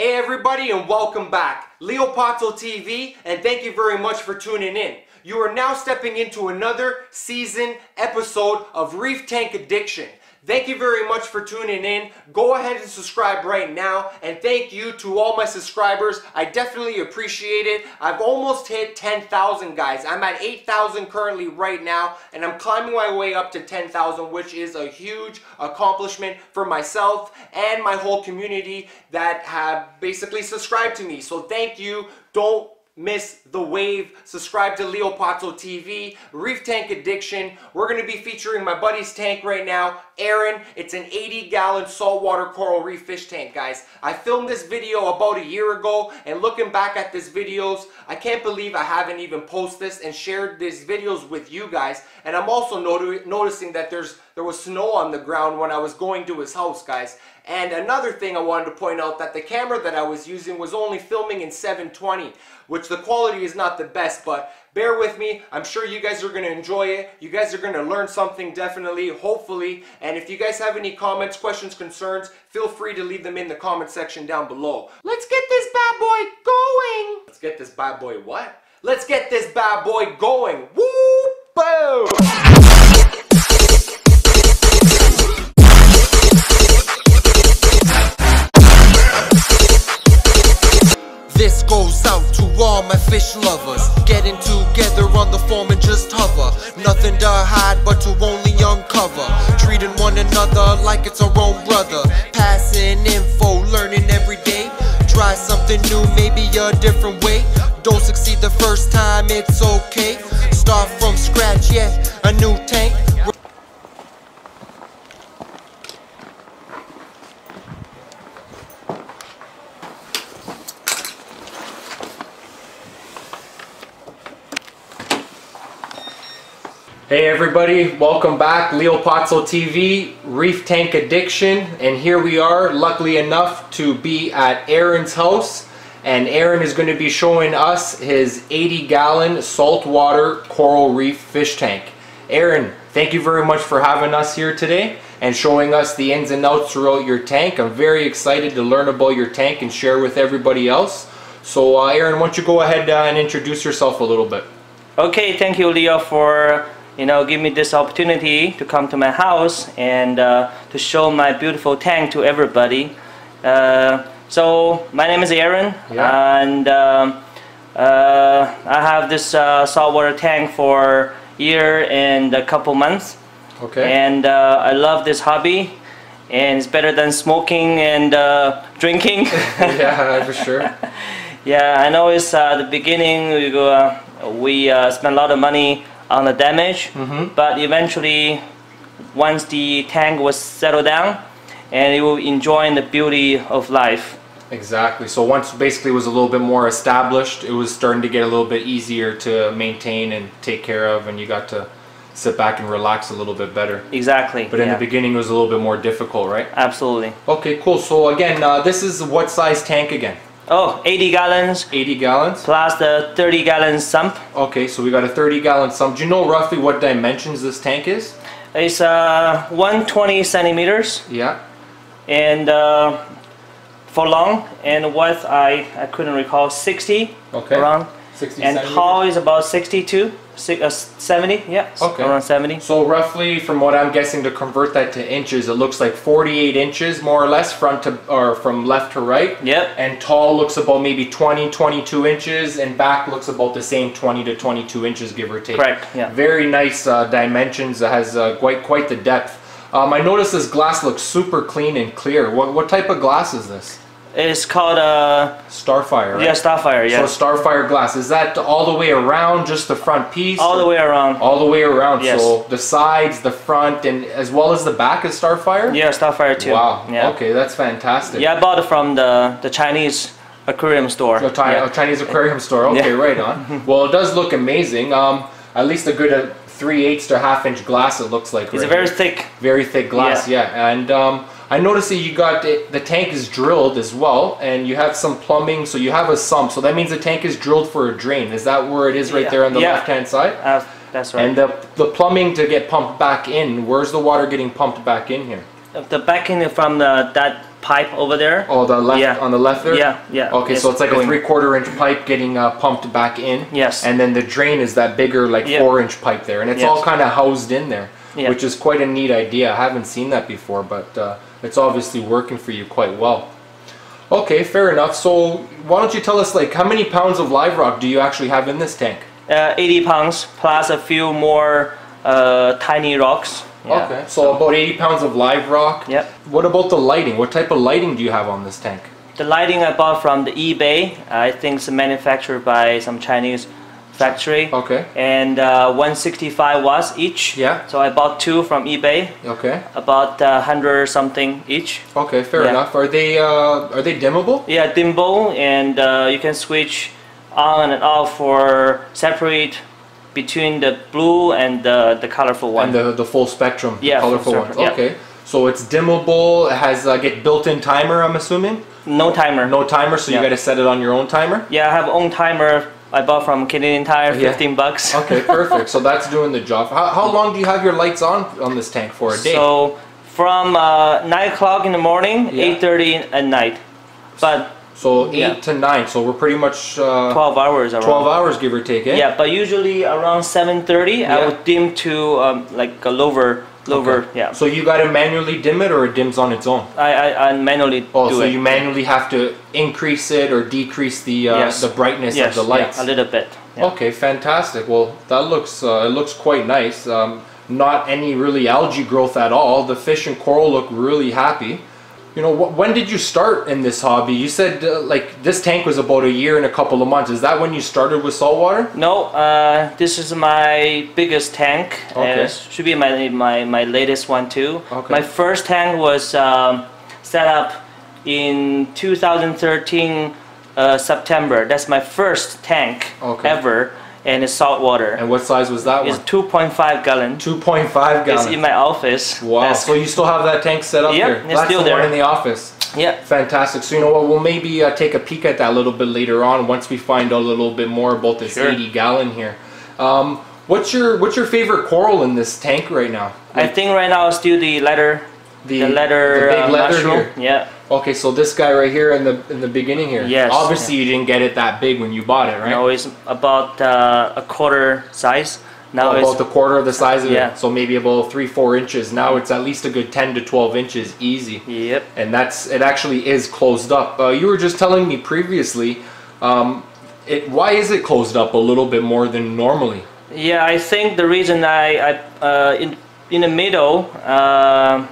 Hey everybody and welcome back. Leopazzo TV and thank you very much for tuning in. You are now stepping into another season episode of Reef Tank Addiction. Thank you very much for tuning in. Go ahead and subscribe right now. And thank you to all my subscribers. I definitely appreciate it. I've almost hit 10,000 guys. I'm at 8,000 currently right now. And I'm climbing my way up to 10,000 which is a huge accomplishment for myself and my whole community that have basically subscribed to me. So thank you. Don't miss the wave, subscribe to Leopazzo TV, Reef Tank Addiction. We're going to be featuring my buddy's tank right now, Aaron. It's an 80 gallon saltwater coral reef fish tank, guys. I filmed this video about a year ago and looking back at this videos, I can't believe I haven't even posted this and shared these videos with you guys. And I'm also not noticing that there's there was snow on the ground when I was going to his house, guys. And another thing I wanted to point out that the camera that I was using was only filming in 720, which the quality is not the best, but bear with me. I'm sure you guys are going to enjoy it. You guys are going to learn something definitely, hopefully. And if you guys have any comments, questions, concerns, feel free to leave them in the comment section down below. Let's get this bad boy going. Let's get this bad boy what? Let's get this bad boy going. Woo! Boom! All my fish lovers. Getting together on the foam and just hover. Nothing to hide but to only uncover. Treating one another like it's our own brother. Passing info, learning every day. Try something new, maybe a different way. Don't succeed the first time, it's okay. Start from scratch, yeah, a new tank Hey everybody, welcome back. Leopazzo TV, Reef Tank Addiction, and here we are, luckily enough to be at Aaron's house. And Aaron is going to be showing us his 80 gallon saltwater coral reef fish tank. Aaron, thank you very much for having us here today and showing us the ins and outs throughout your tank. I'm very excited to learn about your tank and share with everybody else. So uh, Aaron, why don't you go ahead uh, and introduce yourself a little bit. Okay, thank you Leo for you know, give me this opportunity to come to my house and uh, to show my beautiful tank to everybody. Uh, so my name is Aaron, Yeah. and um, uh, I have this uh, saltwater tank for a year and a couple months, Okay. and uh, I love this hobby. And it's better than smoking and uh, drinking. yeah, for sure. Yeah, I know it's uh, the beginning. We go, uh, we uh, spend a lot of money on the damage, Mhm. but eventually, once the tank was settled down, and you will enjoy the beauty of life. Exactly. So once basically was a little bit more established, it was starting to get a little bit easier to maintain and take care of, and you got to sit back and relax a little bit better. Exactly. But in yeah. the beginning, it was a little bit more difficult, right? Absolutely. Okay, cool. So again, uh, this is what size tank again? Oh, 80 gallons 80 gallons. plus the 30 gallon sump. Okay, so we got a 30 gallon sump. Do you know roughly what dimensions this tank is? It's uh, 120 centimeters Yeah. and uh, for long and width I, I couldn't recall 60 Okay. around 60 and tall is about 62 si- uh, 70 yeah Okay. around 70 So roughly, from what I'm guessing, to convert that to inches, it looks like 48 inches, more or less, front to or from left to right. Yep. And tall looks about maybe 20, 22 inches, and back looks about the same 20 to 22 inches, give or take. Correct, yeah. Very nice uh, dimensions. It has uh, quite quite the depth. Um, I noticed this glass looks super clean and clear. What what type of glass is this? It's called uh Starphire. Right? yeah starphire yeah So Starphire glass is that all the way around, just the front piece? all the way around All the way around. Yes. So the sides, the front, and as well as the back is Starphire. yeah starphire too Wow. yeah Okay, that's fantastic. yeah I bought it from the the Chinese aquarium store A, yeah. a Chinese aquarium store. Okay, Yeah. right on. well, it does look amazing. Um, at least a good uh, three eighths to half inch glass. It looks like. it's a very here. thick very thick glass. Yeah, and um, I noticed that you got it, the tank is drilled as well, and you have some plumbing. So you have a sump. So that means the tank is drilled for a drain. Is that where it is right Yeah. there on the Yeah. left hand side? uh, that's right And the the plumbing to get pumped back in. Where's the water getting pumped back in here? the backing from the that pipe over there. Oh, the left Yeah. on the left there. Yeah, yeah. Okay, so it's like a three-quarter inch pipe getting uh, pumped back in. Yes. And then the drain is that bigger, like Yeah. four-inch pipe there, and it's Yes. all kind of housed in there, which is quite a neat idea. I haven't seen that before, but uh, it's obviously working for you quite well. Okay, fair enough. So why don't you tell us, like, how many pounds of live rock do you actually have in this tank? Uh, 80 pounds plus a few more uh, tiny rocks. Yeah. Okay, so about 80 pounds of live rock. Yep. What about the lighting? What type of lighting do you have on this tank? The lighting I bought from the eBay. I think it's manufactured by some Chinese factory. Okay. And uh, 165 watts each. Yeah. So I bought two from eBay, Okay. about uh, 100 something each. Okay, fair Yeah. enough. Are they uh, are they dimmable? Yeah, dimmable, and uh, you can switch on and off for separate between the blue and the, the colorful one. And the the full spectrum, Yeah, colorful ones. yeah. Okay. So it's dimmable. It has uh, get built-in timer. I'm assuming. no timer. No timer, so you got to set it on your own timer. Yeah, I have own timer. I bought from Canadian Tire, Yeah. 15 bucks. Okay, perfect. so that's doing the job. How, how long do you have your lights on on this tank for a day? So from uh, 9 o'clock in the morning, Yeah. 8.30 at night. But So eight Yeah. to nine. So we're pretty much uh, 12 hours around. 12 hours, give or take. Eh? Yeah, but usually around 7.30, Yeah. I would dim to um, like a lower, lower, Okay. yeah. So you got to manually dim it, or it dims on its own. I, I, I manually Oh, so it. you manually have to increase it or decrease the uh, Yes. the brightness yes, of the yeah, lights. a little bit. Yeah. Okay, fantastic. Well, that looks uh, it looks quite nice. Um, not any really algae growth at all. The fish and coral look really happy. You know, wh- when did you start in this hobby? You said uh, like this tank was about a year and a couple of months. Is that when you started with saltwater? No, uh, this is my biggest tank. Okay. Uh, should be my, my, my latest one too. Okay. My first tank was um, set up in 2013 uh, September. That's my first tank Okay. ever, and it's saltwater. And what size was that one? It's 2.5 gallon. 2.5 It's gallon. in my office. Wow. That's- So you still have that tank set up Yep, here? it's That's still the one there. in the office. yeah. Fantastic. So you know what? We'll maybe uh, take a peek at that a little bit later on once we find out a little bit more about this Sure. 80 gallon here. Um, what's your What's your favorite coral in this tank right now? I think right now it's still the leather, The- the, leather the big uh, leather mushroom. here. Yeah. Okay, so this guy right here in the in the beginning here. Yes, Obviously, you didn't get it that big when you bought it, right? No, it's about uh, a quarter size. Now about it's the quarter of the size of Yeah. it. So maybe about three, four inches. Now it's at least a good 10 to 12 inches easy. yep. and that's it actually is closed up. Uh, you were just telling me previously, um, it why is it closed up a little bit more than normally? Yeah, I think the reason I, I uh, in in the middle, uh,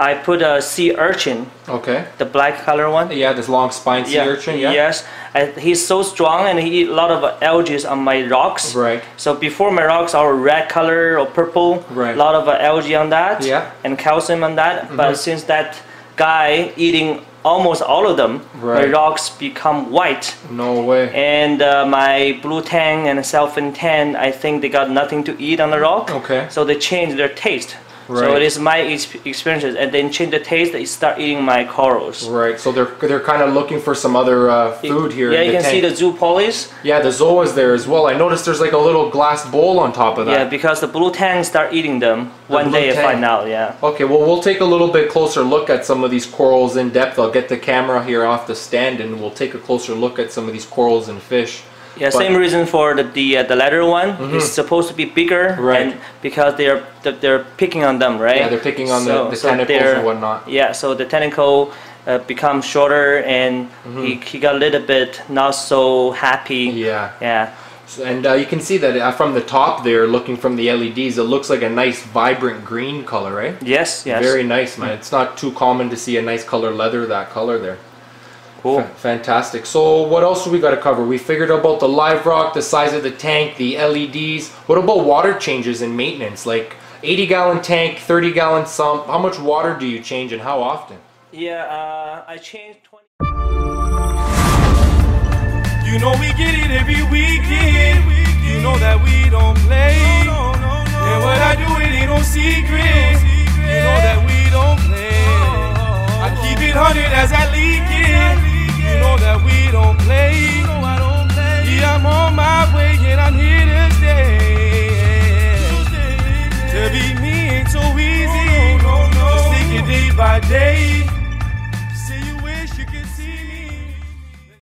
I put a sea urchin, Okay. the black color one. Yeah, this long spine sea urchin. Yeah. Yes, I, he's so strong and he eat a lot of algae on my rocks. Right. So before my rocks are red color or purple, Right. a lot of uh, algae on that, Yeah. And calcium on that. But since that guy eating almost all of them, Right. my rocks become white. No way. And uh, my blue tang and sailfin tan, I think they got nothing to eat on the rock. Okay. So they change their taste. So it is my ex- experiences, and then change the taste. They start eating my corals. Right. So they're they're kind of looking for some other uh, food here. Yeah, you the can see tank. the zoopolis. Yeah, the zoas there as well. I noticed there's like a little glass bowl on top of that. Yeah, because the blue tang start eating them. One blue day I tang. find out. Yeah. Okay, well, we'll take a little bit closer look at some of these corals in depth. I'll get the camera here off the stand and we'll take a closer look at some of these corals and fish. Yeah, But- same reason for the the, uh, the latter one. It's supposed to be bigger. Right. And because they're they're picking on them, right? Yeah, they're picking on the- the tentacles and whatnot. Yeah, so the tentacle uh, becomes shorter, and he, he got a little bit not so happy. Yeah. Yeah. So- And uh, you can see that uh, from the top there, looking from the LEDs, it looks like a nice vibrant green color, right? Yes. Yes. Very nice, man. It's not too common to see a nice color leather that color there. Cool. Fa- Fantastic. So what else do we got to cover? We figured out about the live rock, the size of the tank, the LEDs. What about water changes and maintenance? Like 80 gallon tank, 30 gallon sump. How much water do you change and how often? Yeah. Uh, I changed 20. You know we get it every weekend. You know that we don't play. And what I do it ain't no secret. You know that we don't play. That we don't play. Yeah, I'm on my way and I'm here to stay. To be me ain't so easy. Just take it day by day.